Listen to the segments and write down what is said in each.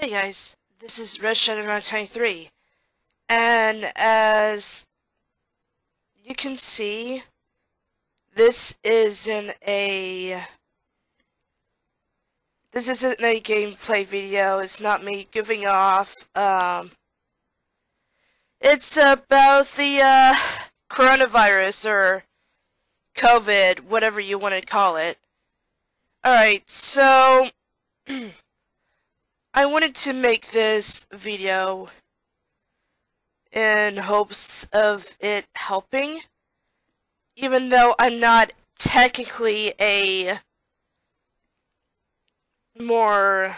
Hey guys, this is Red Shadow 923, and as you can see, this isn't a this isn't a gameplay video. It's not me giving off. Um, it's about the uh, coronavirus or COVID, whatever you want to call it. All right, so. I wanted to make this video in hopes of it helping, even though I'm not technically a more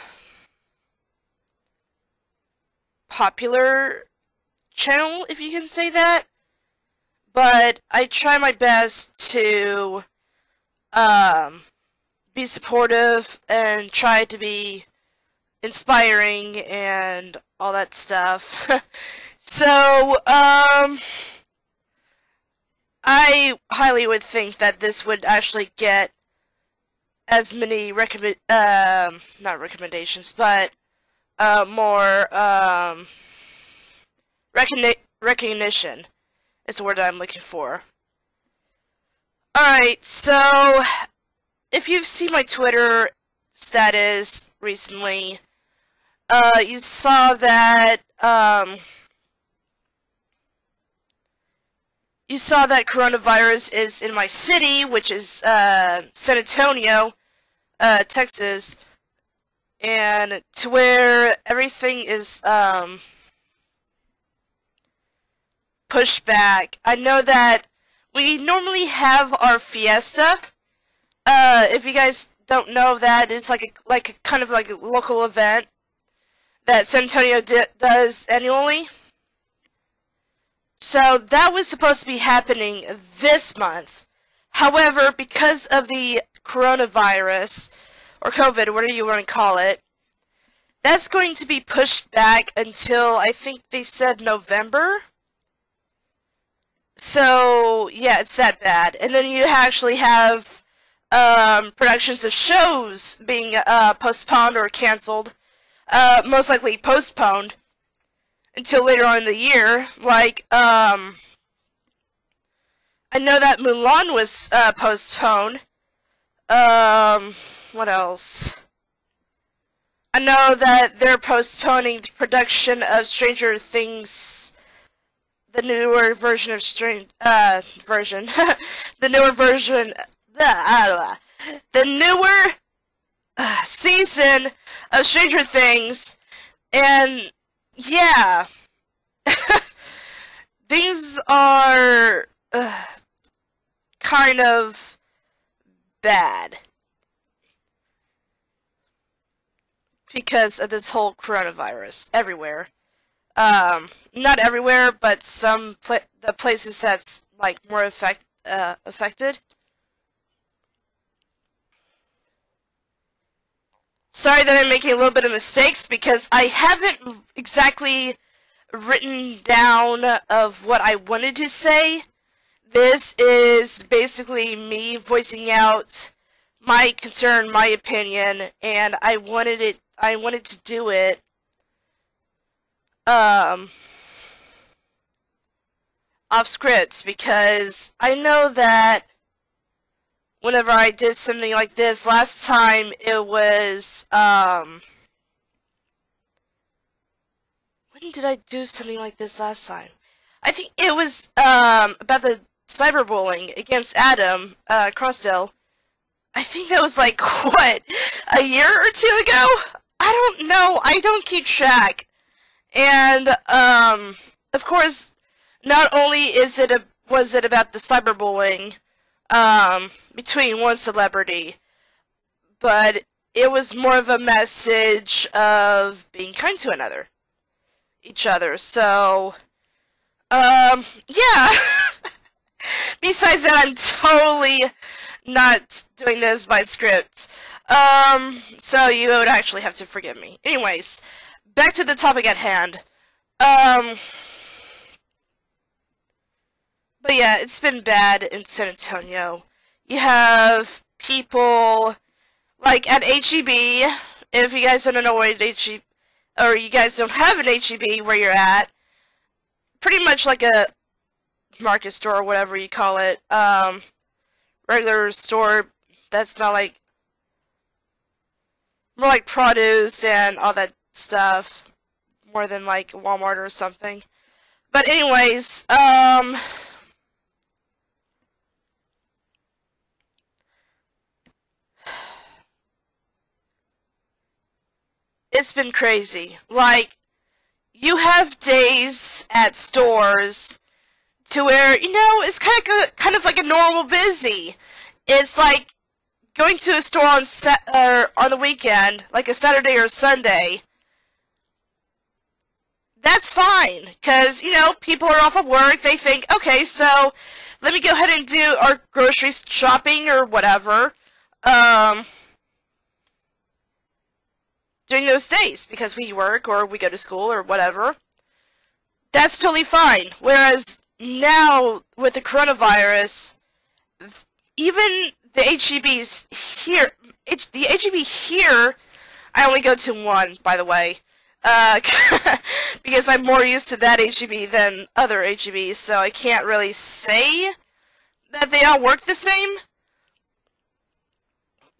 popular channel, if you can say that. But I try my best to um, be supportive and try to be inspiring and all that stuff. so, um, I highly would think that this would actually get as many recommend, um, not recommendations, but, uh, more, um, recogni recognition is the word I'm looking for. Alright, so, if you've seen my Twitter status recently, uh, you saw that, um, you saw that coronavirus is in my city, which is, uh, San Antonio, uh, Texas, and to where everything is, um, pushed back. I know that we normally have our fiesta. Uh, if you guys don't know that, it's like a, like a, kind of like a local event that San Antonio does annually. So that was supposed to be happening this month. However, because of the coronavirus, or COVID, whatever you want to call it, that's going to be pushed back until I think they said November. So, yeah, it's that bad. And then you actually have um, productions of shows being uh, postponed or canceled uh, most likely postponed until later on in the year. Like, um, I know that Mulan was uh, postponed. Um, what else? I know that they're postponing the production of Stranger Things, the newer version of Strange, uh, version, the newer version, uh, the newer season of Stranger Things, and yeah, things are uh, kind of bad because of this whole coronavirus everywhere. Um, not everywhere, but some pla the places that's like more affect uh, affected. Sorry that I'm making a little bit of mistakes because I haven't exactly written down of what I wanted to say. This is basically me voicing out my concern, my opinion, and I wanted it I wanted to do it um off script because I know that whenever I did something like this. Last time it was, um, when did I do something like this last time? I think it was, um, about the cyberbullying against Adam, uh, Croasdell. I think that was like, what, a year or two ago? I don't know. I don't keep track. And, um, of course, not only is it a, was it about the cyberbullying, um, between one celebrity, but it was more of a message of being kind to another, each other. So, um, yeah. Besides that, I'm totally not doing this by script. Um, so you would actually have to forgive me. Anyways, back to the topic at hand. Um, but yeah, it's been bad in San Antonio. You have people like at HEB. If you guys don't know what HEB, or you guys don't have an HEB where you're at, pretty much like a market store or whatever you call it, um, regular store that's not like more like produce and all that stuff, more than like Walmart or something. But anyways, um, it's been crazy. Like, you have days at stores to where you know it's kind of kind of like a normal busy. It's like going to a store on set or on the weekend, like a Saturday or Sunday. That's fine, cause you know people are off of work. They think, okay, so let me go ahead and do our grocery shopping or whatever. Um, during those days because we work or we go to school or whatever. That's totally fine. Whereas now with the coronavirus, even the HEBs here, the HEB here, I only go to one, by the way, uh, because I'm more used to that HEB than other HEBs, so I can't really say that they all work the same.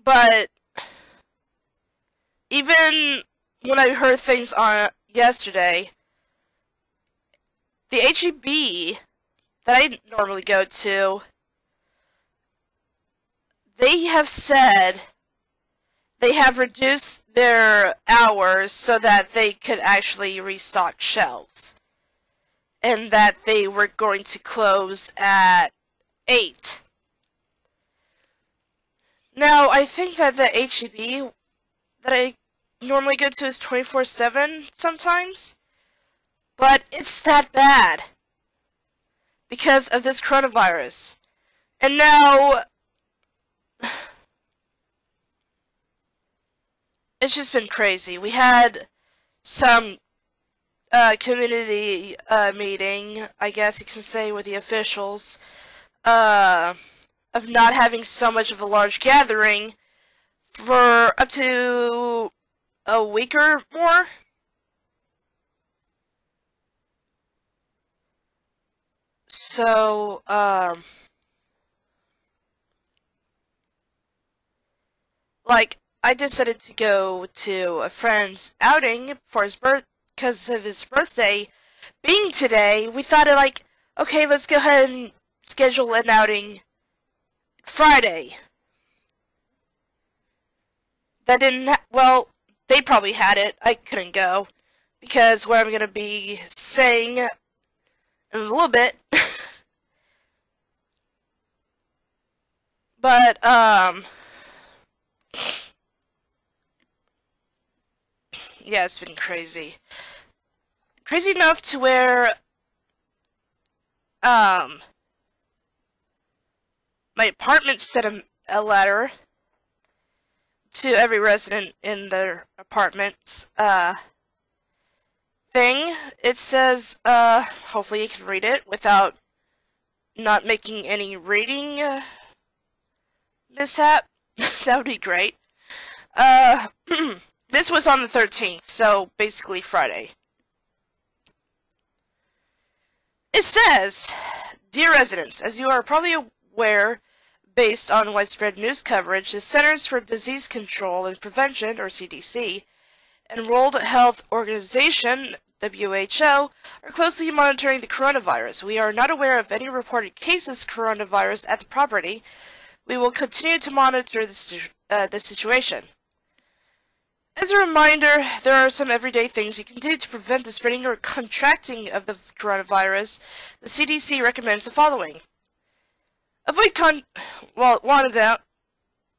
But even when I heard things on yesterday, the HEB that I normally go to, they have said they have reduced their hours so that they could actually restock shelves. And that they were going to close at 8. Now, I think that the HEB that I normally go to is 24 7 sometimes. But it's that bad because of this coronavirus. And now it's just been crazy. We had some uh, community uh, meeting, I guess you can say, with the officials, uh, of not having so much of a large gathering for up to a week or more. So, um, like, I decided to go to a friend's outing for his birth, because of his birthday being today. We thought of like, okay, let's go ahead and schedule an outing Friday that didn't well they probably had it. I couldn't go because what i'm going to be saying in a little bit. But um yeah it's been crazy. Crazy enough to where um my apartment sent a, a letter to every resident in their apartments uh, thing. It says, uh, hopefully you can read it without not making any reading uh, mishap. that would be great. Uh, this was on the 13th, so basically Friday. It says, Dear residents, as you are probably aware, based on widespread news coverage, the Centers for Disease Control and Prevention, or CDC, and World Health Organization, WHO, are closely monitoring the coronavirus. We are not aware of any reported cases of coronavirus at the property. We will continue to monitor the, uh, the situation. As a reminder, there are some everyday things you can do to prevent the spreading or contracting of the coronavirus. The CDC recommends the following. Avoid con. Well, one of them.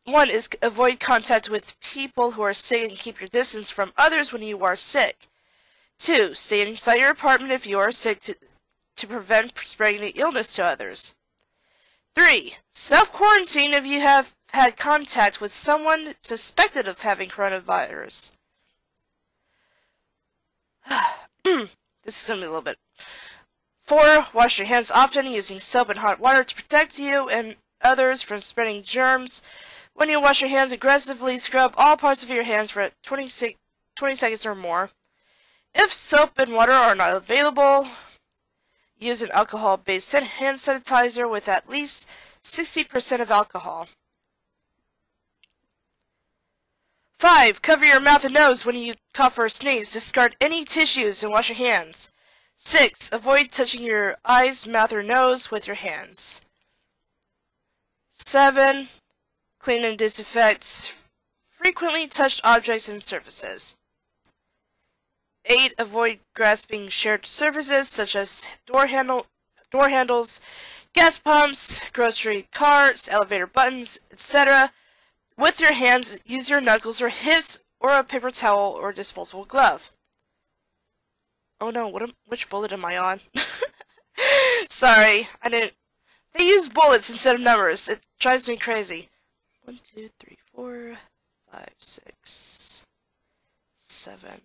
One is avoid contact with people who are sick and keep your distance from others when you are sick. Two, stay inside your apartment if you are sick to, to prevent spreading the illness to others. Three, self quarantine if you have had contact with someone suspected of having coronavirus. this is going to be a little bit 4. Wash your hands often using soap and hot water to protect you and others from spreading germs. When you wash your hands aggressively, scrub all parts of your hands for 20, 20 seconds or more. If soap and water are not available, use an alcohol-based hand sanitizer with at least 60% of alcohol. 5. Cover your mouth and nose when you cough or sneeze. Discard any tissues and wash your hands. 6. Avoid touching your eyes, mouth, or nose with your hands. 7. Clean and disinfect frequently touched objects and surfaces. 8. Avoid grasping shared surfaces such as door, handle, door handles, gas pumps, grocery carts, elevator buttons, etc. With your hands, use your knuckles or hips or a paper towel or disposable glove. Oh no, what am, which bullet am I on? Sorry, I didn't. They use bullets instead of numbers. It drives me crazy. One, two, three, four, five, six, seven,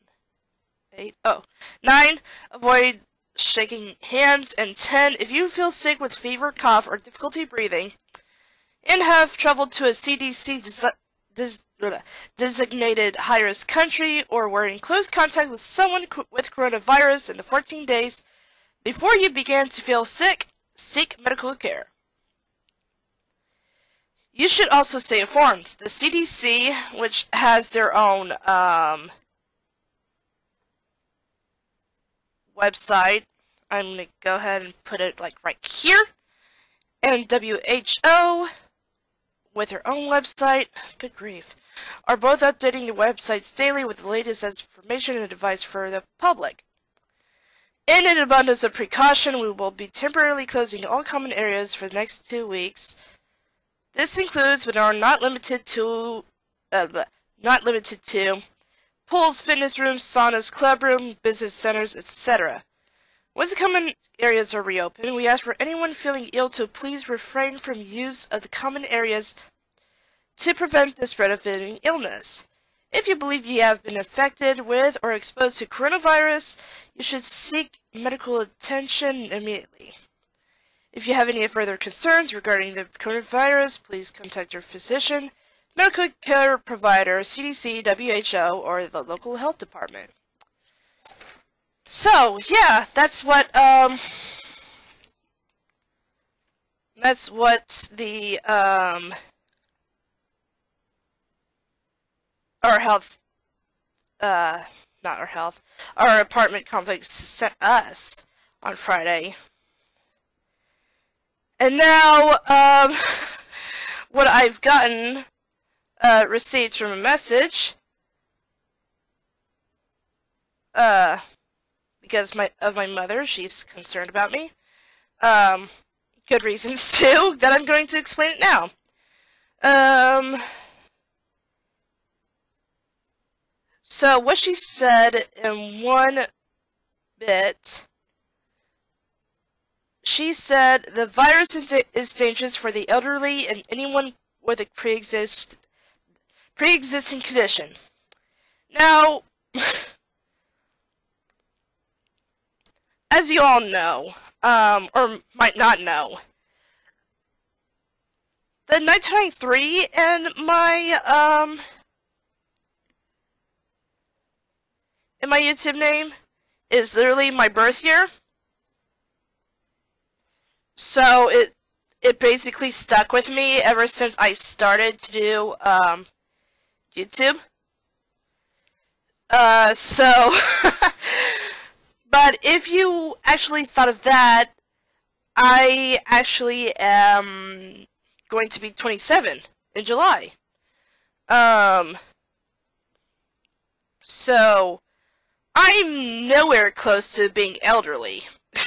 eight. Oh, nine. Avoid shaking hands. And ten. If you feel sick with fever, cough, or difficulty breathing, and have traveled to a CDC designated high-risk country or were in close contact with someone with coronavirus in the 14 days before you began to feel sick, seek medical care. You should also stay informed. The CDC, which has their own um, website, I'm going to go ahead and put it like right here, and WHO, with their own website, good grief, are both updating the websites daily with the latest information and advice for the public. In an abundance of precaution, we will be temporarily closing all common areas for the next two weeks. This includes, but are not limited to, uh, not limited to, pools, fitness rooms, saunas, club room, business centers, etc. Once the common areas are reopened, we ask for anyone feeling ill to please refrain from use of the common areas to prevent the spread of any illness. If you believe you have been infected with or exposed to coronavirus, you should seek medical attention immediately. If you have any further concerns regarding the coronavirus, please contact your physician, medical care provider, CDC, WHO, or the local health department. So, yeah, that's what, um, that's what the, um, our health, uh, not our health, our apartment complex sent us on Friday. And now, um, what I've gotten uh, received from a message, uh, because my of my mother, she's concerned about me. Um, good reasons too that I'm going to explain it now. Um, so what she said in one bit she said the virus is dangerous for the elderly and anyone with a pre-exist pre-existing condition. Now, as you all know, um, or might not know, the 1993 and my um in my YouTube name is literally my birth year. So it it basically stuck with me ever since I started to do um, YouTube. Uh, so, but if you actually thought of that, I actually am going to be 27 in July. Um, so I'm nowhere close to being elderly.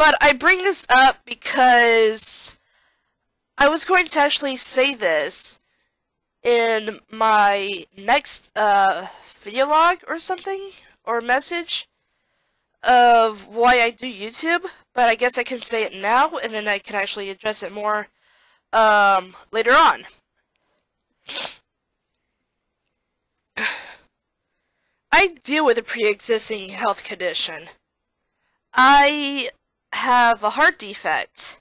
But I bring this up because I was going to actually say this in my next uh, video log or something, or message of why I do YouTube, but I guess I can say it now, and then I can actually address it more um, later on. I deal with a pre-existing health condition. I have a heart defect.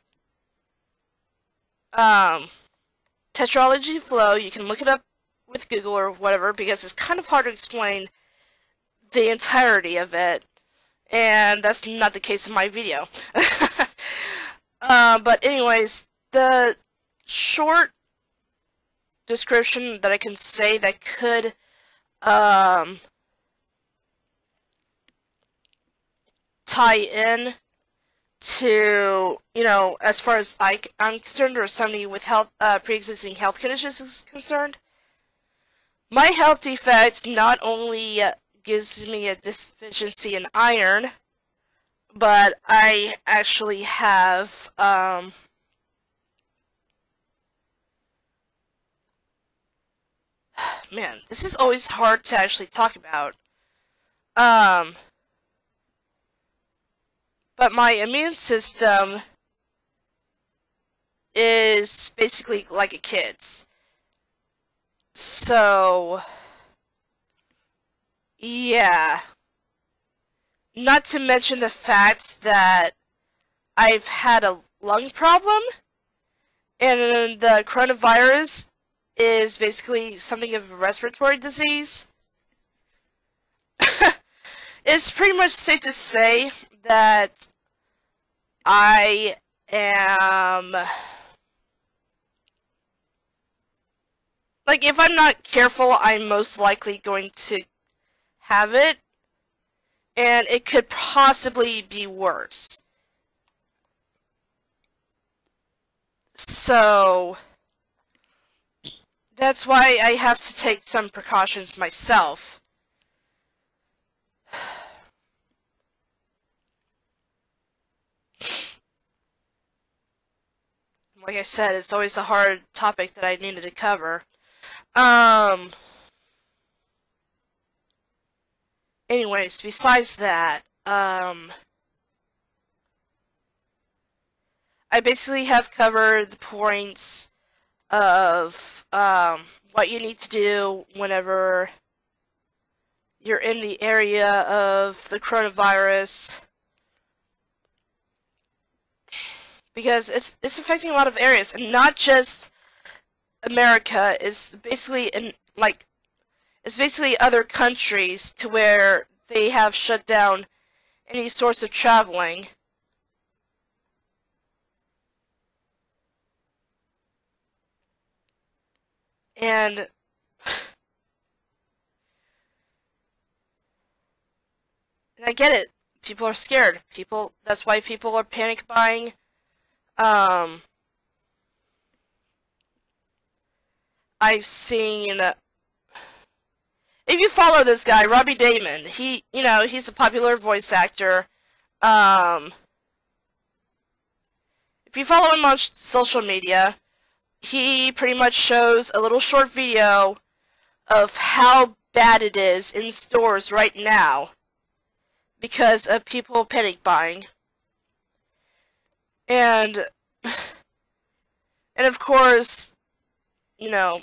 Um, tetralogy of Fallot, you can look it up with Google or whatever because it's kind of hard to explain the entirety of it, and that's not the case in my video. uh, but anyways, the short description that I can say that could um, tie in to you know as far as I, I'm concerned or somebody with health uh, pre-existing health conditions is concerned my health defect not only gives me a deficiency in iron but I actually have um, man this is always hard to actually talk about. Um but my immune system is basically like a kid's. So, yeah. Not to mention the fact that I've had a lung problem, and the coronavirus is basically something of a respiratory disease. it's pretty much safe to say that I am like if I'm not careful, I'm most likely going to have it and it could possibly be worse. So that's why I have to take some precautions myself. Like I said, it's always a hard topic that I needed to cover. Um. Anyways, besides that, um. I basically have covered the points of um, what you need to do whenever you're in the area of the coronavirus because it's it's affecting a lot of areas and not just America. It's basically in like it's basically other countries to where they have shut down any source of traveling. And and I get it. People are scared. People that's why people are panic buying um, I've seen. Uh, if you follow this guy, Robbie Daymond, he, you know, he's a popular voice actor. Um, if you follow him on social media, he pretty much shows a little short video of how bad it is in stores right now because of people panic buying. And and of course, you know,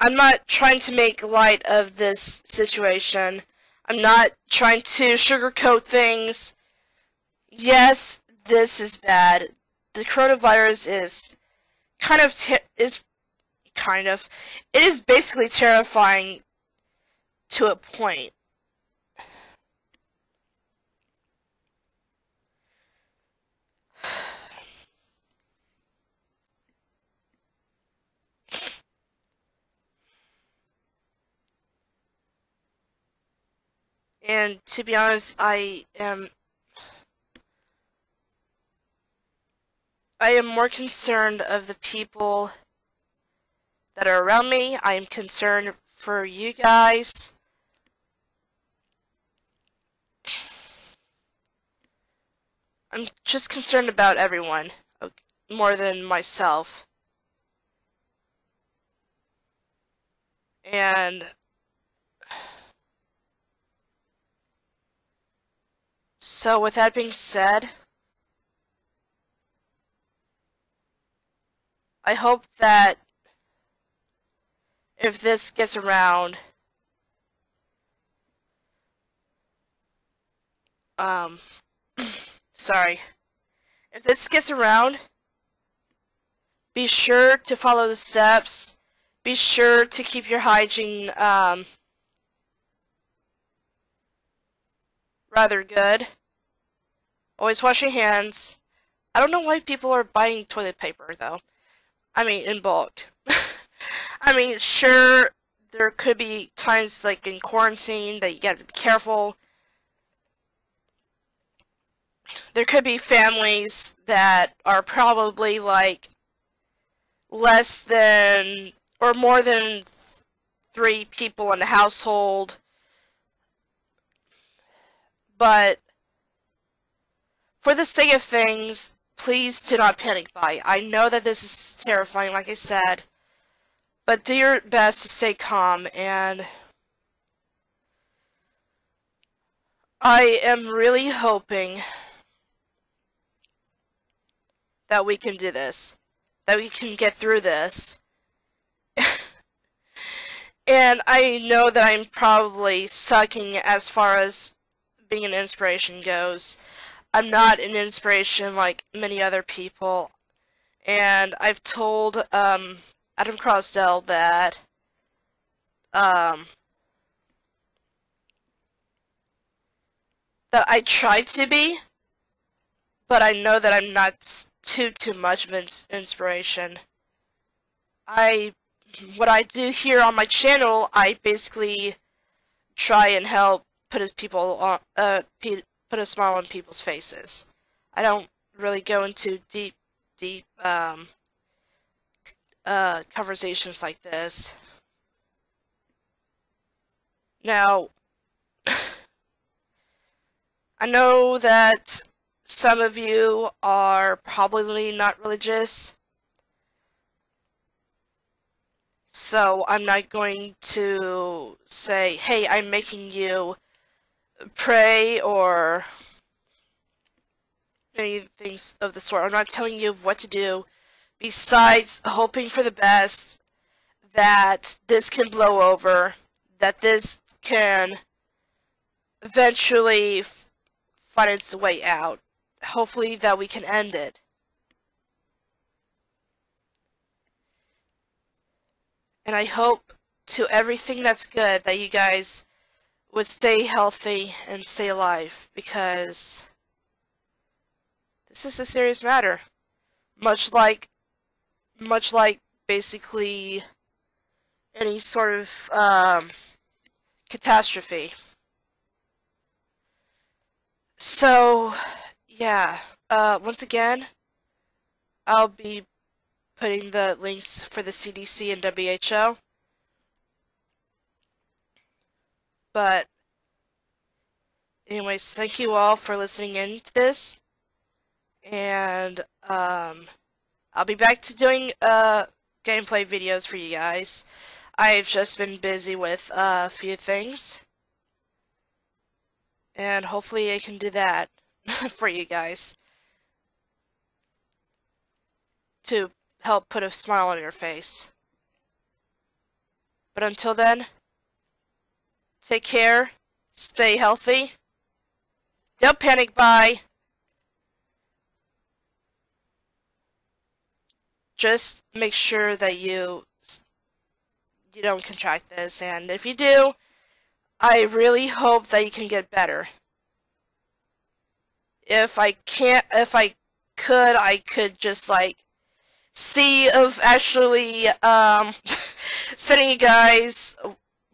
I'm not trying to make light of this situation. I'm not trying to sugarcoat things. Yes, this is bad. The coronavirus is kind of is kind of it is basically terrifying to a point. And to be honest, I am I am more concerned of the people that are around me. I am concerned for you guys. I'm just concerned about everyone more than myself. And So with that being said, I hope that if this gets around, um, sorry, if this gets around, be sure to follow the steps, be sure to keep your hygiene, um, rather good. Always wash your hands. I don't know why people are buying toilet paper though. I mean, in bulk. I mean, sure, there could be times like in quarantine that you gotta be careful. There could be families that are probably like less than or more than three people in the household. But for the sake of things, please do not panic buy. I know that this is terrifying, like I said, but do your best to stay calm and I am really hoping that we can do this, that we can get through this. and I know that I'm probably sucking as far as being an inspiration goes. I'm not an inspiration like many other people. And I've told um, Adam Croasdell that um, that I try to be, but I know that I'm not too too much of an inspiration. I what I do here on my channel, I basically try and help put people on uh put a smile on people's faces. I don't really go into deep, deep um, uh, conversations like this. Now, I know that some of you are probably not religious, so I'm not going to say, hey, I'm making you pray or any things of the sort. I'm not telling you what to do besides hoping for the best that this can blow over, that this can eventually find its way out. Hopefully that we can end it. And I hope to everything that's good that you guys would stay healthy and stay alive because this is a serious matter. Much like, much like basically any sort of um, catastrophe. So, yeah. Uh, once again, I'll be putting the links for the CDC and WHO But, anyways, thank you all for listening in to this. And, um, I'll be back to doing, uh, gameplay videos for you guys. I've just been busy with uh, a few things. And hopefully I can do that for you guys. To help put a smile on your face. But until then, Take care. Stay healthy. Don't panic buy. Just make sure that you you don't contract this and if you do, I really hope that you can get better. If I can't if I could, I could just like see of actually um sending you guys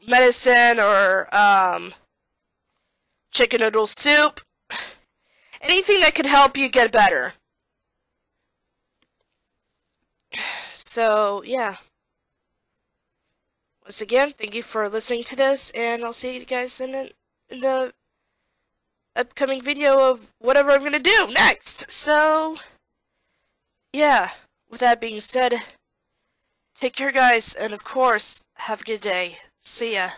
medicine or um, chicken noodle soup. Anything that could help you get better. So, yeah. Once again, thank you for listening to this, and I'll see you guys in, in the upcoming video of whatever I'm going to do next. So, yeah, with that being said, take care, guys, and of course, have a good day. See ya.